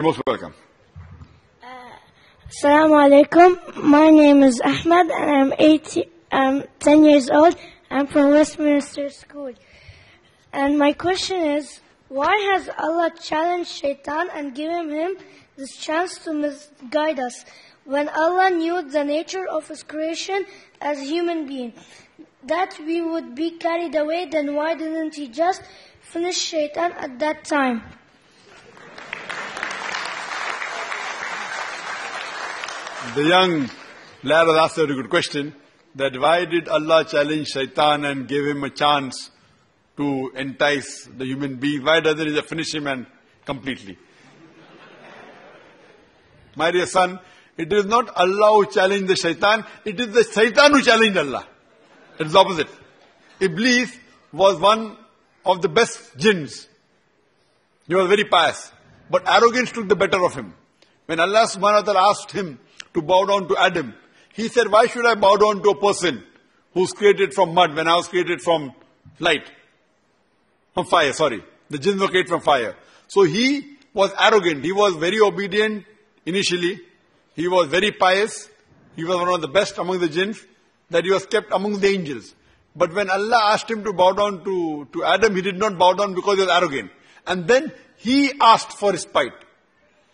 You're most welcome. Uh, Assalamu alaikum. My name is Ahmed and I'm eight, I'm 10 years old. I'm from Westminster School. And my question is, why has Allah challenged Shaitan and given him this chance to misguide us when Allah knew the nature of his creation as human being? That we would be carried away, then why didn't he just finish Shaitan at that time? The young lad has asked a very good question that why did Allah challenge shaitan and give him a chance to entice the human being? Why doesn't he finish him and completely? My dear son, it is not Allah who challenged the shaitan, it is the shaitan who challenged Allah. It is opposite. Iblis was one of the best jinns. He was very pious. But arrogance took the better of him. When Allah subhanahu wa ta'ala asked him to bow down to Adam, he said, why should I bow down to a person who's created from mud when I was created from light? From fire, sorry. The jinns were created from fire. So he was arrogant. He was very obedient initially. He was very pious. He was one of the best among the jinns that he was kept among the angels. But when Allah asked him to bow down to, to Adam, he did not bow down because he was arrogant. And then he asked for respite.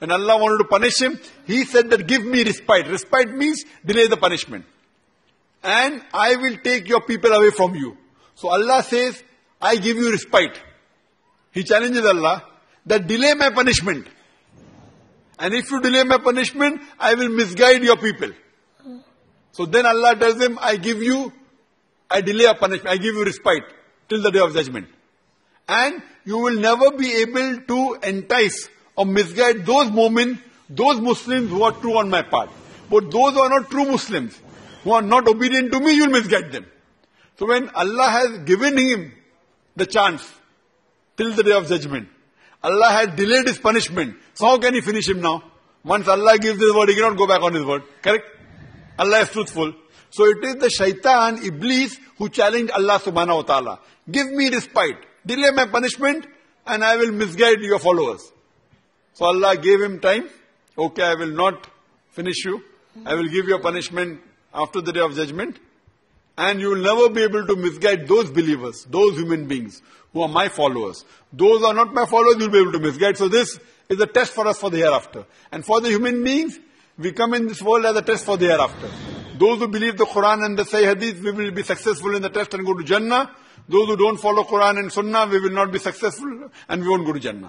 When Allah wanted to punish him, he said that give me respite. Respite means delay the punishment. And I will take your people away from you. So Allah says, I give you respite. He challenges Allah that delay my punishment. And if you delay my punishment, I will misguide your people. So then Allah tells him, I give you, I delay a punishment, I give you respite till the day of judgment. And you will never be able to entice or misguide those those Muslims who are true on my part. But those who are not true Muslims, who are not obedient to me, you will misguide them. So when Allah has given him the chance till the day of judgment, Allah has delayed his punishment. So how can he finish him now? Once Allah gives his word, he cannot go back on his word. Correct? Allah is truthful. So it is the shaitan, Iblis, who challenged Allah subhanahu wa ta'ala. Give me respite. Delay my punishment and I will misguide your followers. So Allah gave him time. Okay, I will not finish you. I will give you a punishment after the day of judgment. And you will never be able to misguide those believers, those human beings who are my followers. Those are not my followers, you will be able to misguide. So this is a test for us for the hereafter. And for the human beings, we come in this world as a test for the hereafter. Those who believe the Quran and the Sahih Hadith, we will be successful in the test and go to Jannah. Those who don't follow Quran and Sunnah, we will not be successful and we won't go to Jannah.